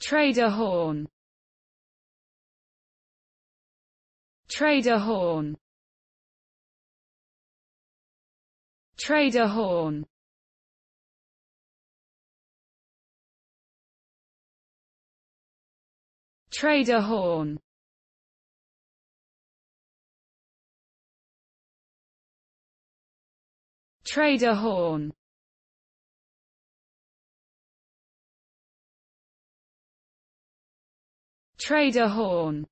Trader horn. Trader horn. Trader horn. Trader horn. Trader horn Trader horn